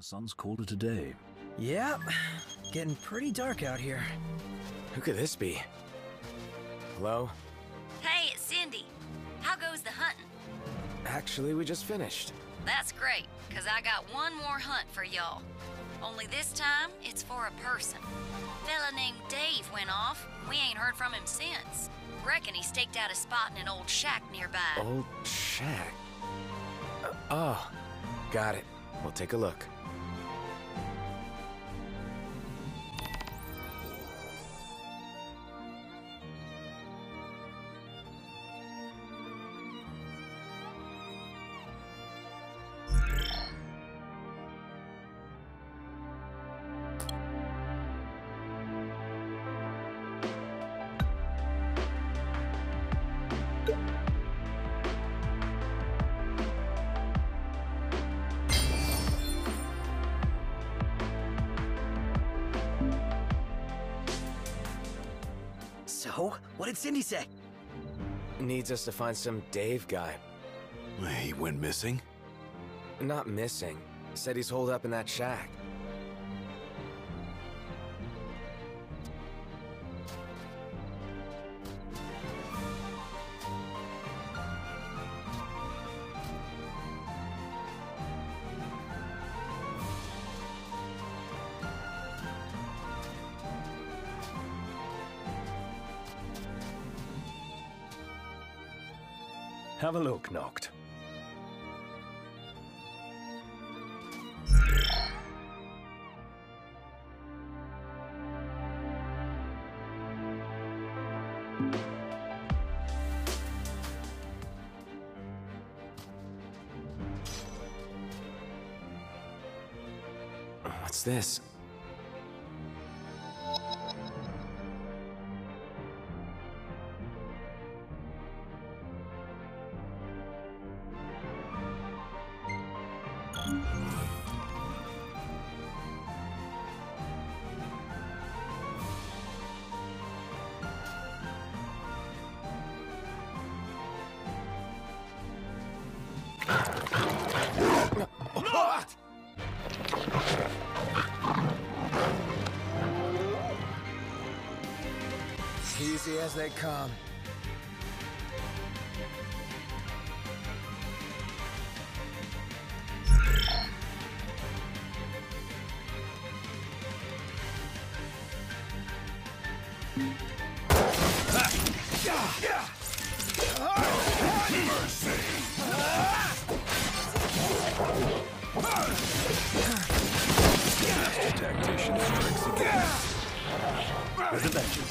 The sun's colder today. Yep, getting pretty dark out here. Who could this be? Hello? Hey, it's Cindy. How goes the hunting? Actually, we just finished. That's great, because I got one more hunt for y'all. Only this time, it's for a person. Fella named Dave went off. We ain't heard from him since. Reckon he staked out a spot in an old shack nearby. Old shack. Uh, oh, got it. We'll take a look. So, what did Cindy say? Needs us to find some Dave guy. He went missing? Not missing. Said he's holed up in that shack. Have a look, Noct. What's this? Easy as they come. Tactician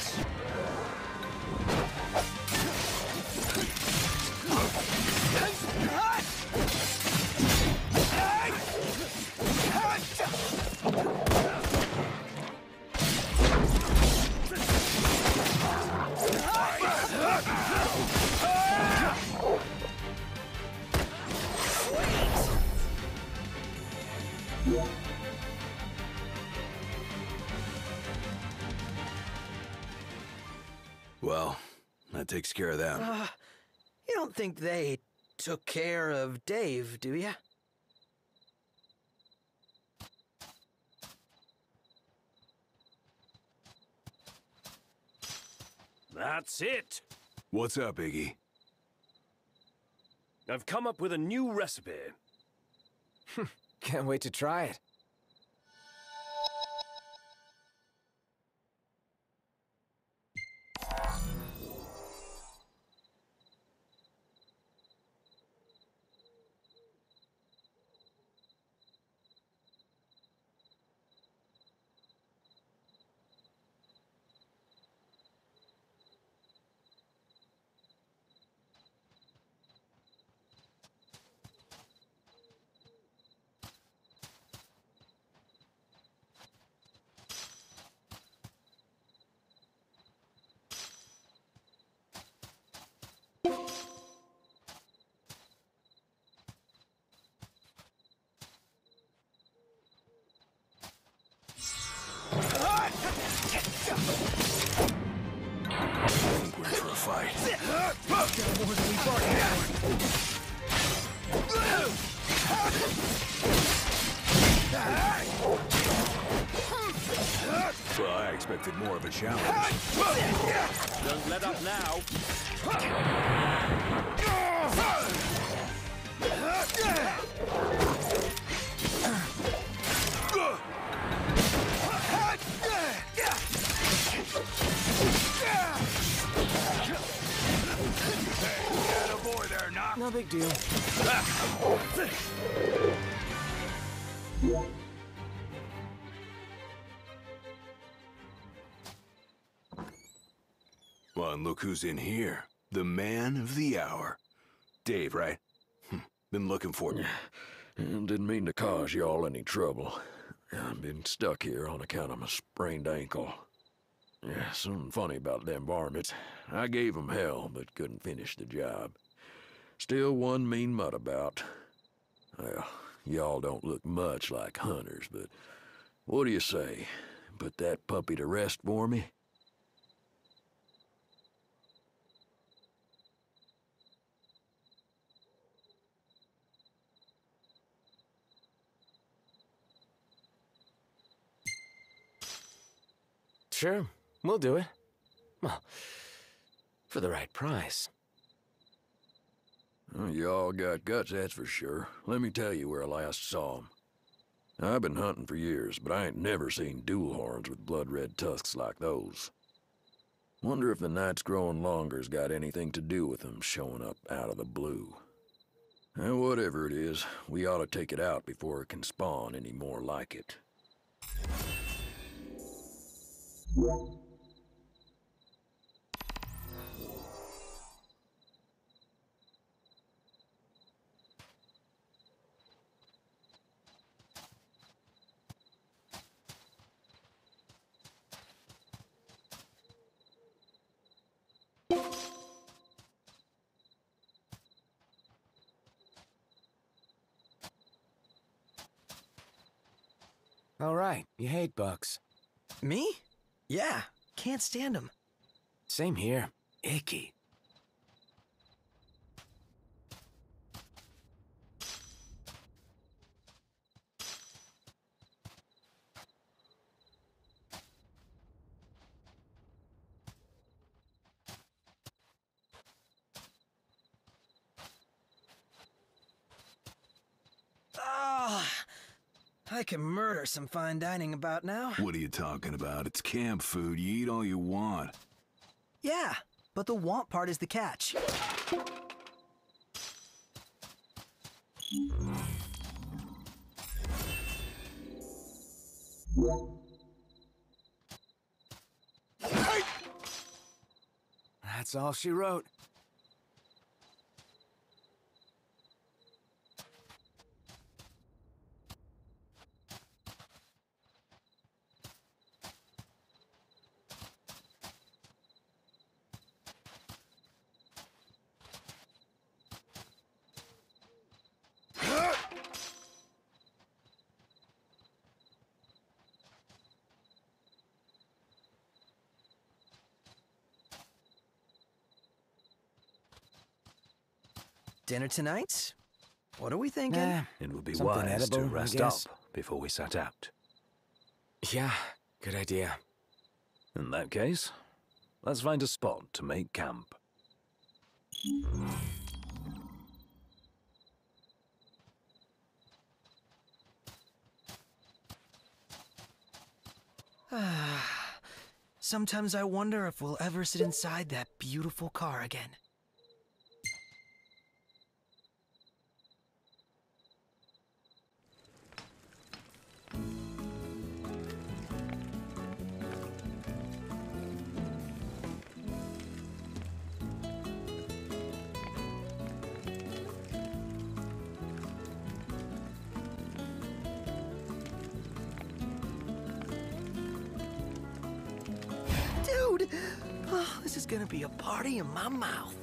takes care of them. Uh, you don't think they took care of Dave, do you? That's it. What's up, Iggy? I've come up with a new recipe. Can't wait to try it. Expected more of a challenge. Don't let up now. Get there, Noct. No big deal. look who's in here. The man of the hour. Dave, right? Hmm, Been looking for you. Didn't mean to cause y'all any trouble. I've been stuck here on account of my sprained ankle. Yeah, something funny about them varmints. I gave 'em hell, but couldn't finish the job. Still one mean mutt about. Well, y'all don't look much like hunters, but what do you say? Put that puppy to rest for me? Sure, we'll do it. Well, for the right price. Y'all got guts, that's for sure. Let me tell you where I last saw 'em. I've been hunting for years, but I ain't never seen duelhorns with blood-red tusks like those. Wonder if the night's growing longer's got anything to do with them showing up out of the blue. And whatever it is, we ought to take it out before it can spawn any more like it. All right, you hate bugs. Me? Yeah, can't stand them. Same here. Icky. I can murder some fine dining about now. What are you talking about? It's camp food. You eat all you want. Yeah, but the want part is the catch. That's all she wrote. Dinner tonight? What are we thinking? Nah, It would be Something wise to edible, I rest up before we set out. yeah, good idea. In that case, let's find a spot to make camp. Sometimes I wonder if we'll ever sit inside that beautiful car again. This is gonna be a party in my mouth.